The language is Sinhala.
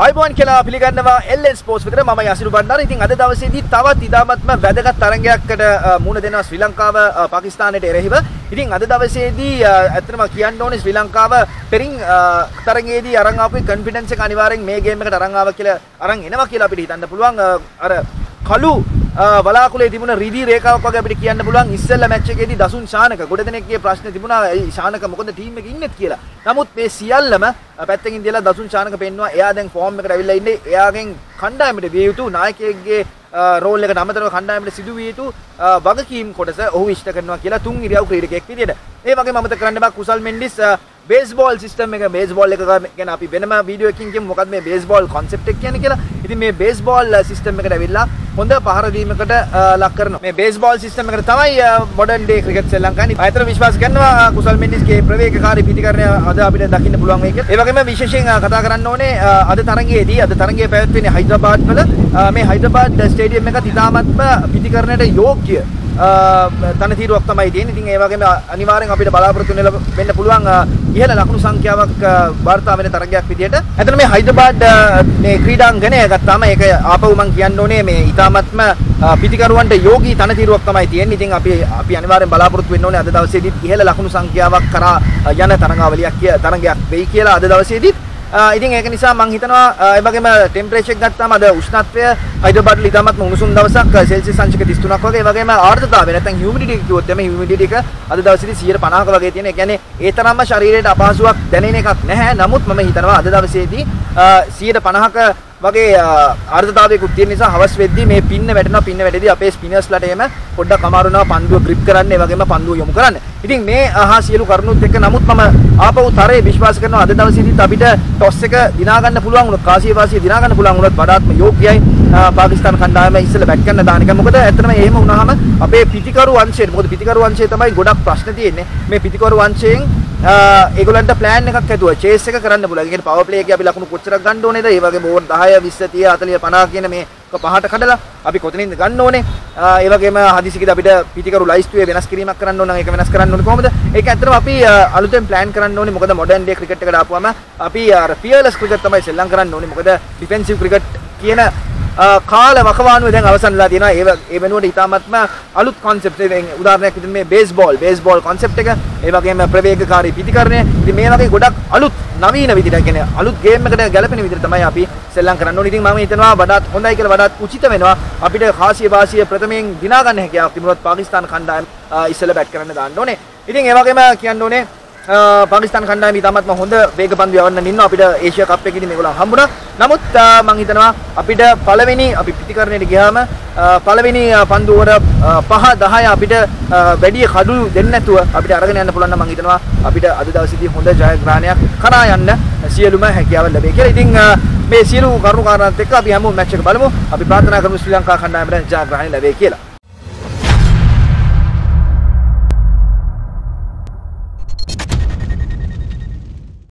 අයිබෝන් කියලා පිළිගන්නවා එල්ලෙන් ස්පෝර්ට්ස් විතර මම යසිරු බණ්ඩාර. ඉතින් අද දවසේදී තවත් ඉතාමත්ම වැදගත් තරගයකට මුහුණ දෙනවා ශ්‍රී ලංකාව පාකිස්තානයට එරෙහිව. ඉතින් අද දවසේදී ඇත්තටම කියන්න ඕනේ ශ්‍රී ලංකාව පෙරින් තරගයේදී අරන් ආපු කොන්ෆිඩන්ස් එක අනිවාර්යෙන් මේ ගේම් එකට අරන් ආවා කියලා අරන් එනවා කියලා අපිට හිතන්න පුළුවන්. අර කළු බලාකුලේ තිබුණ රිදී රේඛාවක් වගේ අපිට කියන්න පුළුවන් ඉස්සෙල්ලා මැච් එකේදී දසුන් ශානක ගොඩ දෙනෙක්ගේ ප්‍රශ්න තිබුණා ඒ ශානක මොකද ටීම් එකේ ඉන්නෙත් කියලා. නමුත් මේ සියල්ලම පැත්තකින් දිලා දසුන් ශානක පෙන්නවා එයා දැන් ෆෝම් එකට ඇවිල්ලා ඉන්නේ එයාගෙන් කණ්ඩායමට විය යුතු නායකයෙක්ගේ රෝල් එකට අමතරව කණ්ඩායමට සිදු විය යුතු වගකීම් කොටස ඔහු ඉෂ්ට කරනවා කියලා තුන් ඉරියව් ක්‍රීඩකයෙක් විදියට. ඒ වගේම අමතක කරන්න බෑ කුසල් මෙන්ඩිස් බේස්බෝල් සිස්ටම් එක බේස්බෝල් එක ගැන අපි වෙනම වීඩියෝ එකකින් කියමු මොකක්ද මේ බේස්බෝල් කොන්සෙප්ට් එක කියන්නේ කියලා. ඉතින් මේ බේස්බෝල් සිස්ටම් එකට ඇවිල්ලා හොඳ පහර දීමකට ලක් කරනවා. මේ බේස්බෝල් සිස්ටම් එකට තමයි මොඩර්න් ඩේ ක්‍රිකට් ශ්‍රී ලංකාවේ. ආයතන විශ්වාස කරනවා කුසල් මෙන්ඩිස්ගේ ප්‍රවේගකාරී පිටිකරණය අද අපිට දකින්න පුළුවන් වෙයි කියලා. ඒ වගේම විශේෂයෙන් කතා කරන්න ඕනේ අද තරගයේදී අද තරගයේ පැවැත්වෙන්නේ හයිදරාබාද් වල මේ හයිදරාබාද් ස්ටේඩියම් එක ඉතාමත්ම පිටිකරණයට යෝග්‍ය තනතිරුවක් තමයි තියෙන්නේ. ඉතින් ඒ වගේම අනිවාර්යෙන් අපිට බලාපොරොත්තු වෙන්න පුළුවන් ඉහළ ලකුණු සංඛ්‍යාවක් වාර්තා වෙන තරගයක් විදියට. එතන මේ හයිදරාබාද් මේ ක්‍රීඩාංගණය ගත්තාම ඒක ආපහු මම කියන්න ඕනේ මේ ඊ타මත්ම පිටිකරුවන්ට යෝගී තනතිරුවක් තමයි තියෙන්නේ. ඉතින් අපි අපි අනිවාර්යෙන් බලාපොරොත්තු වෙන්න ඕනේ අද දවසේදී ඉහළ ලකුණු සංඛ්‍යාවක් කරා යන තරඟාවලියක් තරගයක් වෙයි කියලා අද දවසේදී ඉතින් ඒක නිසා මම හිතනවා ඒ වගේම ටෙම්පරේචර් එක ගත්තාම අද උෂ්ණත්වය හයිඩ්‍රෝබාඩ් ඉතාමත්ම උණුසුම් දවසක් සෙල්සියස් අංශක 33ක් වගේ ඒ වගේම ආර්ද්‍රතාවය නැත්නම් හියුමිඩිටි එක කිව්වොත් එමේ හියුමිඩිටි එක අද දවසේදී 150ක වගේ තියෙන. ඒ කියන්නේ ඒ තරම්ම ශරීරයට අපහසුාවක් දැනෙන එකක් නැහැ. නමුත් මම හිතනවා අද දවසේදී 150ක වගේ ආර්ධතාවයකුත් තියෙන නිසා හවස් වෙද්දී මේ පින්න වැටෙනවා පින්න වැටෙදී අපේ ස්පිනර්ස්ලාට එහෙම පොඩ්ඩක් අමාරු වෙනවා පන්දුව ග්‍රිප් කරන්න ඒ වගේම පන්දුව යොමු කරන්න. ඉතින් මේ අහා සියලු කරුණුත් එක්ක නමුත් මම ආපහු තරේ විශ්වාස කරනවා අද දවසේදීත් අපිට ටොස් එක දිනා ගන්න පුළුවන් වුණොත් කාසිය වාසිය දිනා ගන්න පුළුවන් වුණොත් වඩාත්ම යෝග්‍යයි පාකිස්තාන කණ්ඩායම ඉස්සෙල්ලා බැට් කරන්න දාන එක. මොකද ඇත්තටම එහෙම වුණාම අපේ පිටිකරු අංශයෙන් මොකද පිටිකරු අංශයේ තමයි ගොඩක් ප්‍රශ්න තියෙන්නේ. මේ පිටිකරු අංශයෙන් ඒගොල්ලන්ට ප්ලෑන් එකක් හැදුවා චේස් එක කරන්න පුළුවන්. ඒ කියන්නේ පවර් ප්ලේ එකේ අපි ලකුණු කොච්චරක් ගන්න ඕනේද? ඒ වගේම ඕවර් 10 20 30 40 50 කියන මේ පහට කඩලා අපි කොතනින්ද ගන්න ඕනේ? ඒ වගේම හදිසියකට අපිට පිටිකරු ලයිස්තුවේ වෙනස් කිරීමක් කරන්න ඕන නම් ඒක වෙනස් කරන්න ඕනේ කොහොමද? ඒක ඇත්තටම අපි අලුතෙන් ප්ලෑන් කරන්න ඕනේ. මොකද මොඩර්න් ඩේ ක්‍රිකට් එකට ආපුවම අපි අර ෆියර්ලස් ක්‍රිකට් තමයි සෙල්ලම් කරන්න ඕනේ. මොකද ඩිෆෙන්සිව් ක්‍රිකට් කියන කාල වකවානුව දැන් අවසන්ලා තියෙනවා. ඒ ඒ වෙනුවට ඉතාමත්ම අලුත් concept එකෙන් උදාහරණයක් විදිහට මේ බේස්බෝල් බේස්බෝල් concept එක. ඒ වගේම ප්‍රවේගකාරී පිටිකරණය. ඉතින් මේ වගේ ගොඩක් අලුත් නවීන විදිහට කියන්නේ අලුත් ගේම් එකකට ගැලපෙන විදිහට තමයි අපි සෙල්ලම් කරන්න ඕනේ. ඉතින් මම හිතනවා වඩාත් හොඳයි කියලා වඩාත් උචිත වෙනවා. අපිට කාසිය වාසිය ප්‍රථමයෙන් දිනා ගන්න හැකියාවක් තිබුණොත් පාකිස්තාන කණ්ඩායම ඉස්සෙල්ලා බැට් කරන්න දාන්න ඕනේ. ඉතින් ඒ වගේම කියන්න ඕනේ පාකිස්තාන් කණ්ඩායම ඉතාමත්ම හොඳ වේග පන්දු යවන්න ඉන්නවා අපිට ඒෂියා කප් එකේදී මේගොල්ලන් හම්බුණා. නමුත් මම හිතනවා අපිට පළවෙනි අපි පිටිකරණයට ගියාම පළවෙනි පන්දු වර 5 10 අපිට වැඩි කඩු දෙන්නේ නැතුව අපිට අරගෙන යන්න පුළුවන් නම් මම හිතනවා අපිට අද දවසේදී හොඳ ජයග්‍රහණයක් කරා යන්න සියලුම හැකියාව ලැබේ කියලා. ඉතින් මේ සියලු කරුණු කාරණාත් එක්ක අපි හැමෝම මැච් එක බලමු. අපි ප්‍රාර්ථනා කරමු ශ්‍රී ලංකා කණ්ඩායමට ජයග්‍රහණය ලැබේ කියලා.